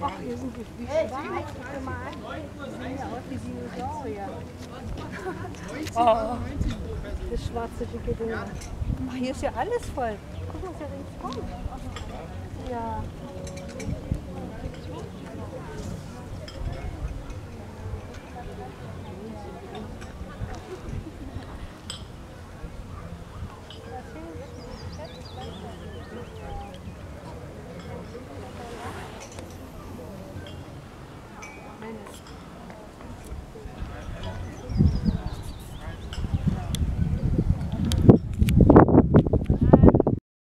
Ach, hier sind die Hey, guck mal an. Die sehen ja aus wie Dinosaurier. Oh, das schwarze dicke Ding. Ach, hier ist ja alles voll. Guck mal, was da links kommt. Ja. I know.